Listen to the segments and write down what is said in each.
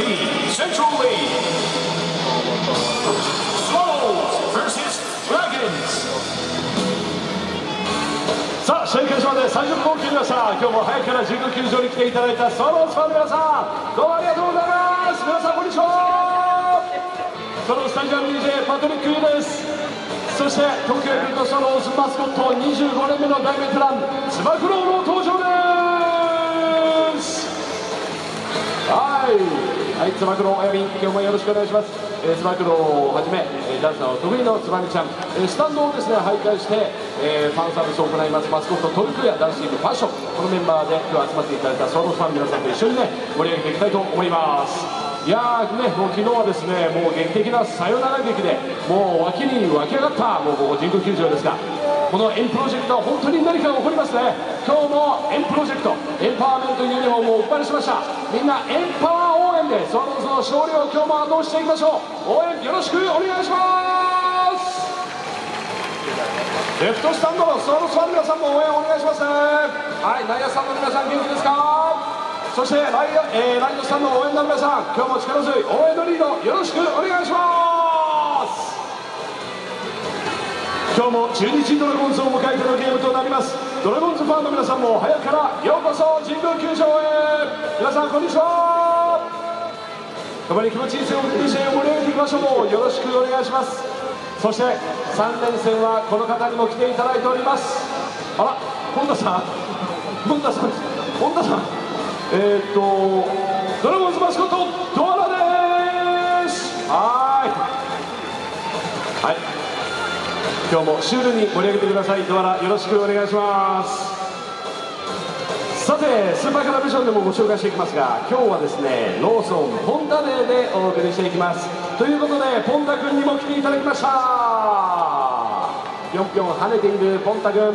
Central League. Swallows versus Dragons. さあ試合開始まで30分を切りました。今日も早くから神宮球場に来ていただいたスワローズファンの皆さんどうもありがとうございます。皆さんこんにちは。そのスタジアム DJ パトリック・ユーです。そして東京ヤクルトスワローズマスコット25年目の大ベテランつば九郎の登場です。はい、はい、つば九郎おやみ今日もよろしくお願いします、えー、つば九郎をはじめ、えー、ダンスの得意のつばみちゃん、えー、スタンドをですね徘徊して、えー、ファンサービスを行います。マスコットトルクやダンシングファッション。このメンバーで今日集まっていただいたスワローズファン皆さんと一緒にね盛り上げていきたいと思います。いやーね、もう昨日はですね、もう劇的なサヨナラ劇で、もう脇に湧き上がった、もうここ神宮球場ですが、このエンプロジェクトは本当に何か起こりますね。今日もエンプロジェクト、エンパワーメントユニフォームをお配りしました。みんな燕パワーで、スワローズの勝利を今日も後押ししていきましょう。応援よろしくお願いします。レフトスタンドのスワローズファンの皆さんも応援お願いしますね。はい、内野さんの皆さん元気ですか？そしてライ,、えー、ライトさんの応援の皆さん今日も力強い応援のリードよろしくお願いします今日も中日ドラゴンズを迎えてのゲームとなりますドラゴンズファンの皆さんも早くからようこそ神宮球場へ皆さんこんにちは共に気持ちいい試合を盛り上げていきましょう。よろしくお願いします。そして3連戦はこの方にも来ていただいております。あら本田さん。本田さん。本田さん。えー、っとドラゴンズマスコットドアラです。はい。はい。今日もシュールに盛り上げてください。ドアラよろしくお願いします。さてスーパーカラビジョンでもご紹介していきますが今日はですねローソンポンタデーでお送りしていきますということでポンタ君にも来ていただきましたぴょんぴょん跳ねているポンタ君は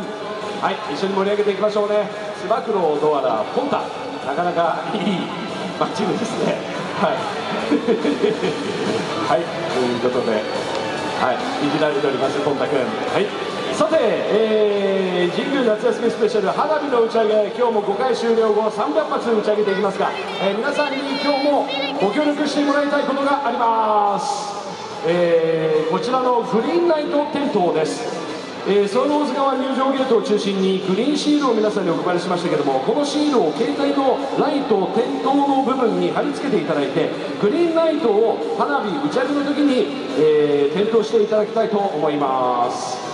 い一緒に盛り上げていきましょうねつば九郎ドアラポンタなかなかいいマッチングですね。はい。はい、ということで、はい、いじられております、ポンタ君。はい。さて、えー、神宮夏休みスペシャル花火の打ち上げ、今日も5回終了後、300発打ち上げていきますが、えー、皆さんに今日もご協力してもらいたいことがあります。えー、こちらのグリーンライト点灯です。えー、スワローズ側入場ゲートを中心にグリーンシールを皆さんにお配りしましたけどもこのシールを携帯のライト点灯の部分に貼り付けていただいてグリーンライトを花火打ち上げの時に、えー、点灯していただきたいと思います。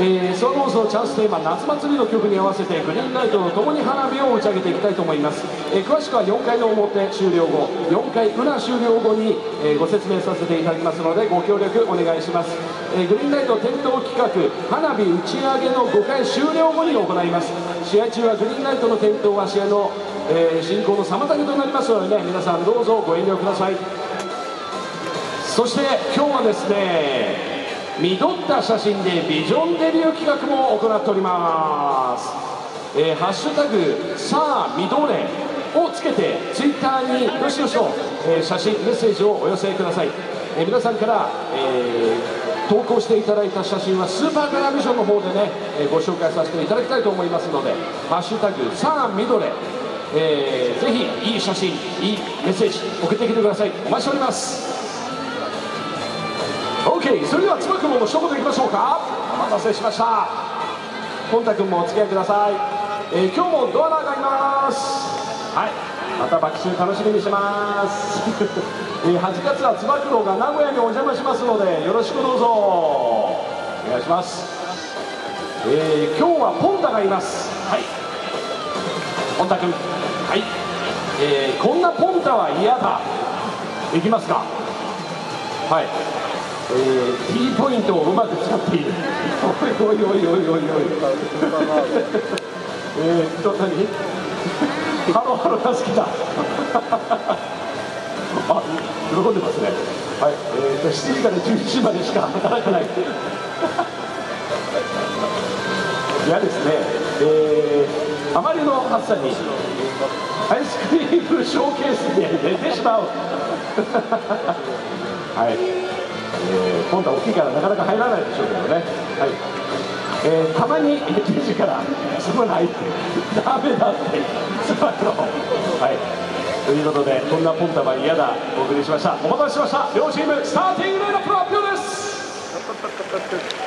えー、スワローズのチャンステーマ夏祭りの曲に合わせてグリーンライトとともに花火を打ち上げていきたいと思います、えー、詳しくは4回の表終了後4回裏終了後に、えー、ご説明させていただきますのでご協力お願いします、えグリーンライト点灯企画花火打ち上げの5回終了後に行います。試合中はグリーンライトの点灯は試合の、え進行の妨げとなりますのでね皆さんどうぞご遠慮ください。そして今日はですね見とった写真でビジョンデビュー企画も行っております、えー、ハッシュタグさあ見どれをつけてツイッターによしよしと、えー、写真メッセージをお寄せください、えー、皆さんから、え投稿していただいた写真はスーパーカラービジョンの方でね、えご紹介させていただきたいと思いますのでハッシュタグさあ見どれえー、ぜひいい写真いいメッセージ送ってきてください。お待ちしております。OK それでは妻君も一言いきましょうか。お待たせしました。ポンタ君もお付き合いください、えー、今日もドアラがいます。はい。また爆笑楽しみにしてます、えー、8月はつば九郎が名古屋にお邪魔しますのでよろしくどうぞ。お願いします、えー、今日はポンタがいます。はい。ポンタ君。はい、えー、こんなポンタは嫌だ。いきますか。はいえー、T ポイントをうまく使っている。おいおいおいおいおいおい。えー、と何？ハロハロが好きだ。あ、喜んでますね。はい、えーと7時から11時までしか働かない。嫌ですね。えー、あまりの暑さにアイスクリームショーケースで寝てしまう。はい。え、今度は大きいからなかなか入らないでしょうけどね、はい。えー、たまに1時から「すまない」って「ダメだ」って「すまの」はい。ということでこんなポンタは嫌だお送りしました。お待たせしました。両チームスターティングのプロ発表です。